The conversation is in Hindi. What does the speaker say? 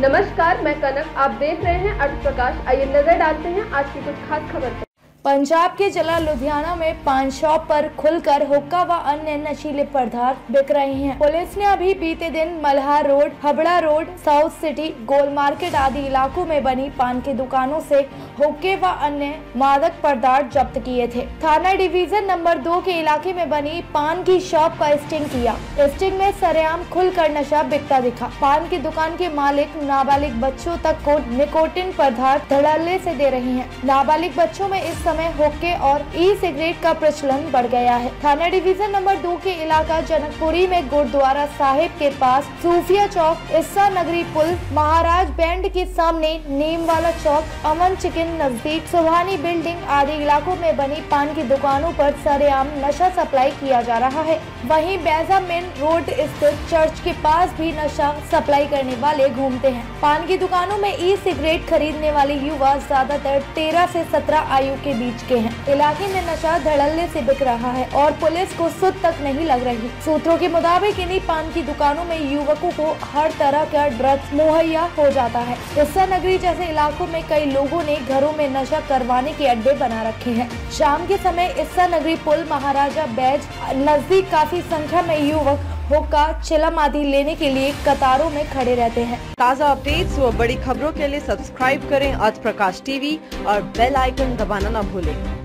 नमस्कार, मैं कनक। आप देख रहे हैं अर्थ प्रकाश आइए नज़र डालते हैं आज की कुछ खास खबर पंजाब के जिला लुधियाना में पान शॉप पर खुलकर हुक्का व अन्य नशीले पदार्थ बिक रहे हैं। पुलिस ने अभी बीते दिन Malhar road, Habra road, South City, Gol market आदि इलाकों में बनी पान की दुकानों से हुक्के व अन्य मादक पदार्थ जब्त किए थे। थाना डिवीज़न नंबर दो के इलाके में बनी पान की शॉप का स्टिंग किया। स्टिंग में सरेआम खुलकर नशा बिकता दिखा। पान की दुकान के मालिक नाबालिग बच्चों तक को निकोटिन पदार्थ धड़ल्ले से दे रही हैं। नाबालिग बच्चों में इस समय हुक्के और ई सिगरेट का प्रचलन बढ़ गया है। थाना डिवीज़न नंबर दो के इलाका जनकपुरी में गुरुद्वारा साहिब के पास सूफिया चौक ईसा नगरी पुल, महाराज बैंड के सामने नीम वाला चौक, अमन चिकन नज़दीक सुहानी बिल्डिंग आदि इलाकों में बनी पान की दुकानों पर सरेआम नशा सप्लाई किया जा रहा है। वहीं बैजा मेन रोड स्थित चर्च के पास भी नशा सप्लाई करने वाले घूमते हैं। पान की दुकानों में ई सिगरेट खरीदने वाले युवा ज़्यादातर तेरह से सत्रह आयु के बीच के हैं। इलाके में नशा धड़ल्ले से बिक रहा है और पुलिस को सुध तक नहीं लग रही। सूत्रों के मुताबिक इन्हीं पान की दुकानों में युवकों को हर तरह का ड्रग्स मुहैया हो जाता है। ईसा नगरी जैसे इलाकों में कई लोगों ने घरों में नशा करवाने के अड्डे बना रखे हैं। शाम के समय ईसा नगरी पुल महाराजा बैज नज़दीक काफ़ी संख्या में युवक होका चिलम आदि लेने के लिए कतारों में खड़े रहते हैं। ताज़ा अपडेट्स व बड़ी खबरों के लिए सब्सक्राइब करें आज प्रकाश टीवी और बेल आइकन दबाना न भूलें।